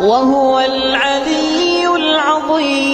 وهو العلي العظيم.